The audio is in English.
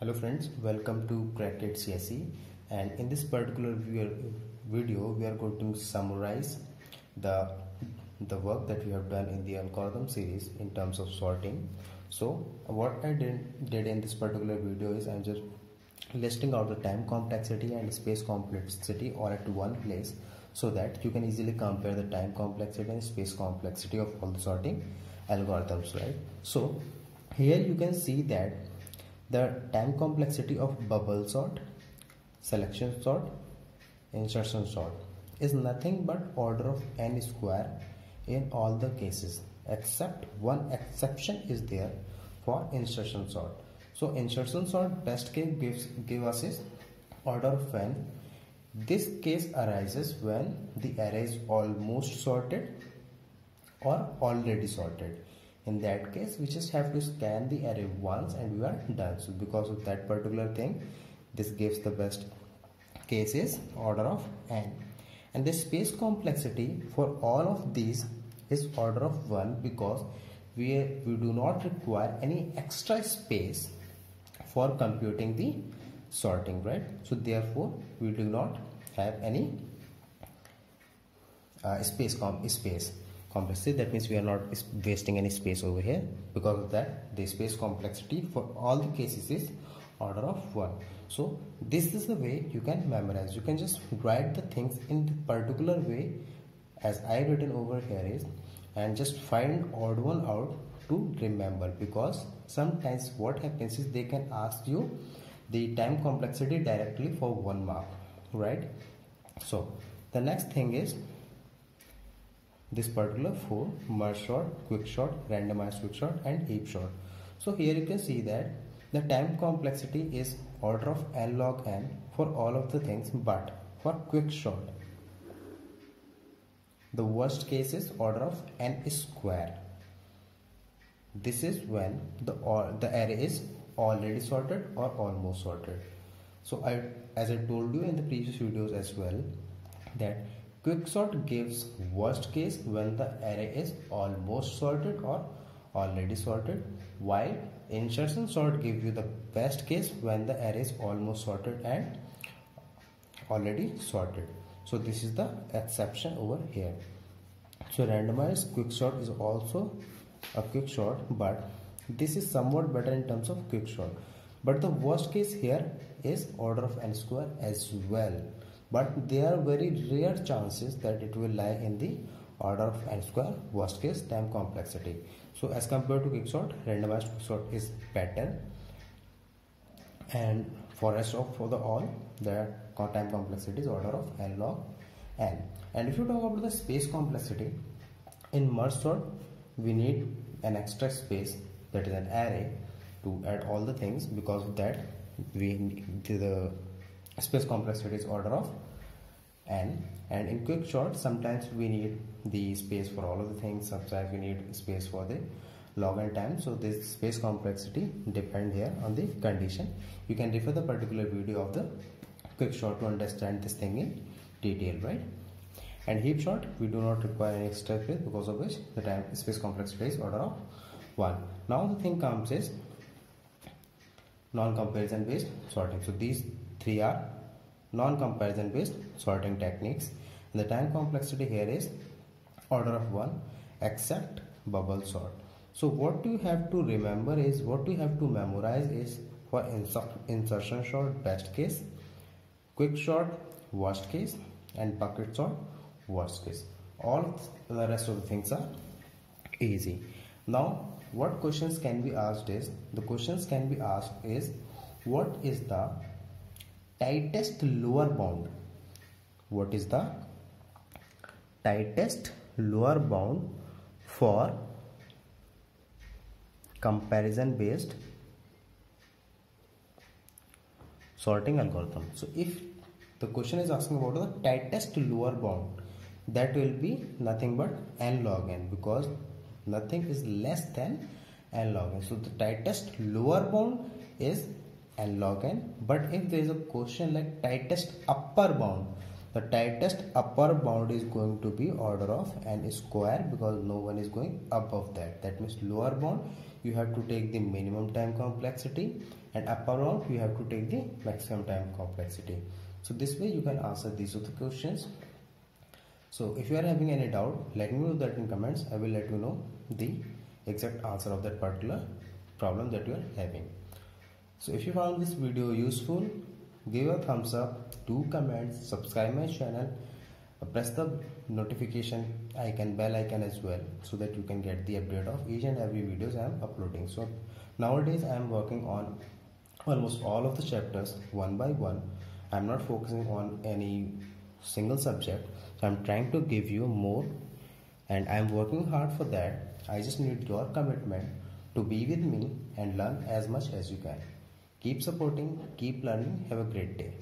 Hello friends, welcome to Crack GATE CSE and in this particular video we are going to summarize the the work that we have done in the algorithm series in terms of sorting. So what I did, did in this particular video is I'm just listing out the time complexity and space complexity all at one place so that you can easily compare the time complexity and space complexity of all the sorting algorithms right so here you can see that the time complexity of bubble sort selection sort insertion sort is nothing but order of n square in all the cases except one exception is there for insertion sort. So insertion sort best case gives give us is order of n. This case arises when the array is almost sorted or already sorted in that case we just have to scan the array once and we are done. So because of that particular thing this gives the best case is order of n. And the space complexity for all of these is order of 1 because we, we do not require any extra space for computing the sorting right? So therefore we do not have any uh, space com space complexity that means we are not wasting any space over here. Because of that the space complexity for all the cases is order of 1 so this is the way you can memorize. You can just write the things in the particular way as I written over here is and just find odd one out to remember. Because sometimes what happens is they can ask you the time complexity directly for one mark right? So the next thing is this particular four merge sort quick sort randomized quick sort and heap sort so here you can see that the time complexity is order of n log n for all of the things but for quick sort the worst case is order of n square. This is when the the array is already sorted or almost sorted. So i as i told you in the previous videos as well that Quicksort gives worst case when the array is almost sorted or already sorted while insertion sort gives you the best case when the array is almost sorted and already sorted. So this is the exception over here. So randomized quicksort is also a quicksort but this is somewhat better in terms of quicksort. But the worst case here is order of n square as well but there are very rare chances that it will lie in the order of n square worst case time complexity. So as compared to quicksort randomized quicksort is better. And for rest of for the all the time complexity is order of n log n. And if you talk about the space complexity in merge sort we need an extra space that is an array to add all the things because of that we the space complexity is order of n. And in quick sort sometimes we need the space for all of the things. Sometimes we need space for the log n time. So this space complexity depend here on the condition. You can refer the particular video of the quick sort to understand this thing in detail right? And heap sort we do not require any extra space because of which the time space complexity is order of 1 now the thing comes is non-comparison based sorting. So these three are non-comparison based sorting techniques. And the time complexity here is order of 1 except bubble sort. So what you have to remember is what you have to memorize is for insertion sort best case quick sort worst case and bucket sort worst case. All the rest of the things are easy. Now what questions can be asked is the questions can be asked is what is the tightest lower bound. What is the tightest lower bound for comparison based sorting algorithm? So if the question is asking about the tightest lower bound that will be nothing but n log n because nothing is less than n log n. So the tightest lower bound is n log n but if there is a question like tightest upper bound the tightest upper bound is going to be order of n square because no one is going above that. That means lower bound you have to take the minimum time complexity and upper bound you have to take the maximum time complexity. So this way you can answer these of the questions. So if you are having any doubt let me know that in comments. I will let you know the exact answer of that particular problem that you are having so if you found this video useful give a thumbs up do comment subscribe my channel uh, press the notification icon bell icon as well so that you can get the update of each and every videos i am uploading. So nowadays i am working on almost all of the chapters one by one. I'm not focusing on any single subject. So i'm trying to give you more and i'm working hard for that. I just need your commitment to be with me and learn as much as you can keep supporting keep learning have a great day